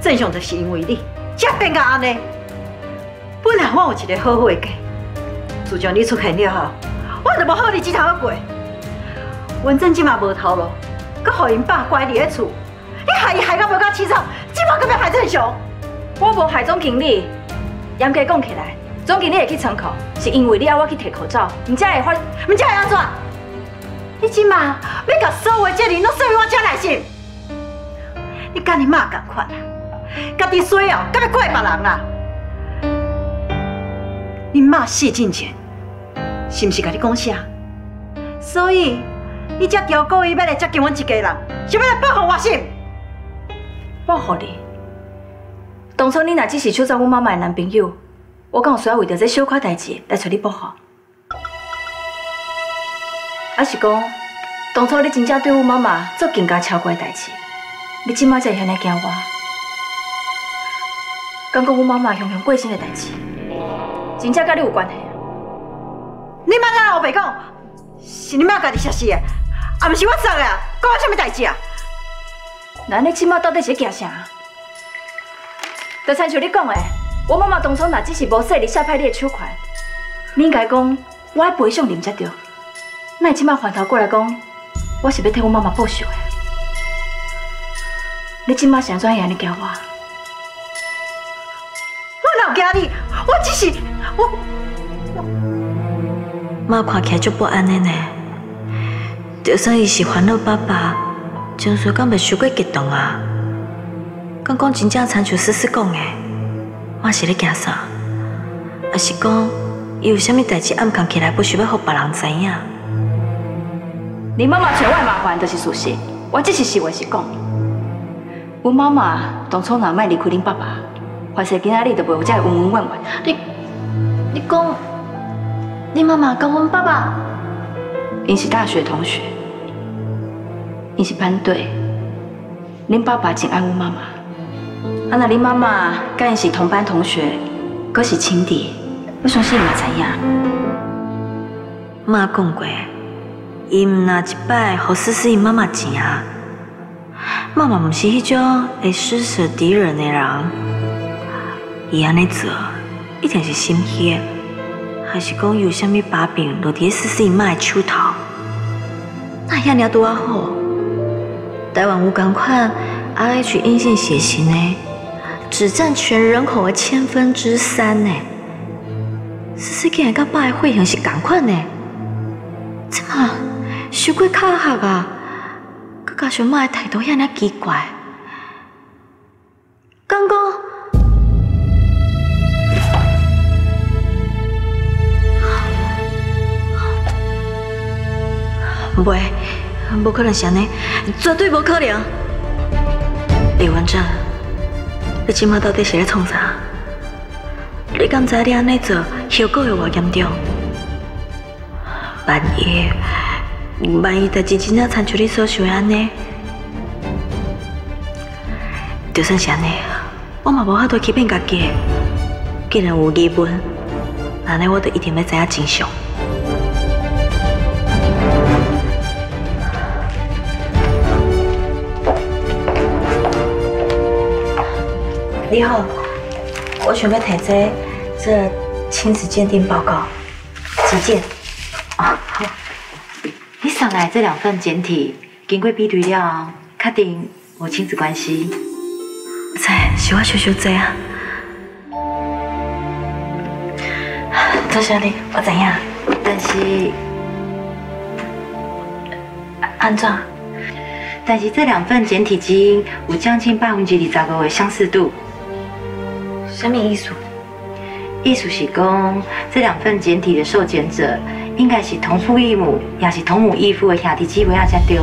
正常就是因为你，才变到安尼。本来我有一个好好的家，自从你出现了后，我就无好日子头过。文正今嘛无头路，佮互因爸关伫咧厝，你害伊害到无够凄惨，今嘛佮要害正常。我无害总经理，严格讲起来，总经理会去仓库，是因为你要我去摕口罩，唔才会发，唔才会安怎？你今嘛要甲所有这人拢说我遮来信？你甲你妈共款啊？家己衰哦，敢要怪别人啊？你妈死之前，是毋是甲你讲啥？所以你才交故意要来接近阮一家人，想要来报复我是？报复你？当初你若只是抢走阮妈妈的男朋友，我敢有需要为着这小块代志来找你报复？还是讲，当初你真正对阮妈妈做更加超过的代志，你今麦才会遐尼惊我？敢讲我妈妈雄雄过身的代志？真正跟你有关系！你莫跟老白讲，是你妈家己杀死的，啊，不是我做的，关我什么代志啊？那你即马到底是惊啥？就参像你讲的，我妈妈当初那只是无说你下派你的手款，你应该讲我爱赔偿你才对。那你即马回头过来讲，我是要替我妈妈报仇的。你即马是安怎样尼惊我？我哪惊你？我只是我我，妈看起来就不安的呢。就算伊是烦恼爸爸，情绪敢袂伤过激动啊？敢讲真正亲像思思讲的，妈是咧惊啥？还是讲伊有啥物代志暗藏起来，不想要互别人知影？你妈妈找我麻烦就是事实，我只是实话实讲。我妈妈当初若卖离开恁爸爸。怀生今仔日就袂有这温温婉婉。你，你讲，你妈妈跟阮爸爸，因是大学同学，因是班队。恁爸爸真爱阮妈妈，啊那恁妈妈跟因是同班同学，阁是亲弟，我相信伊嘛知影。妈讲过，伊毋拿一摆互思思伊妈妈钱啊。妈妈毋是迄种会施舍敌人的人。伊安尼做，一定是心虚，还是讲有啥物把柄落伫思思伊妈的手头？那遐尔拄啊好，台湾有共款 R H 阴性血型呢，只占全人口的千分之三呢。思思竟然甲爸的血型是共款呢？怎么，伤过卡吓啊？佮加上妈的态度遐尔奇怪，刚刚。袂，无可能是安尼，绝对无可能。李文正，你今麦到底是咧创啥？你敢知你安尼做，后果会偌严重？万一，万一代志真正参出你所想的安尼，就算是安尼，我嘛无法度欺骗家己。既然有疑问，那呢我就一定要知影真相。你好，我想要提这这亲子鉴定报告，几件？啊，好。你上来这两份简体，经过比对了，确定无亲子关系。在，是我小小在啊。多谢你，我知影。但是，安怎？但是这两份简体基因有将近百分之二十五的相似度。什么意思？意思是讲，这两份简体的受检者应该是同父异母，也是同母异父的兄弟姊妹啊才对。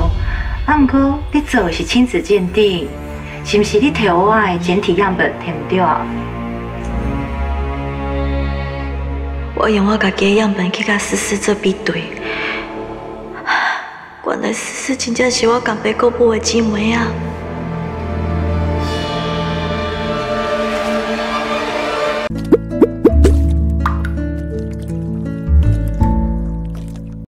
啊，不过你做的是亲子鉴定，是不是你摕我的简体样本摕唔对啊？我用我家己的样本去甲思思做比对，原来思思真正是我干爸哥母的姊妹啊！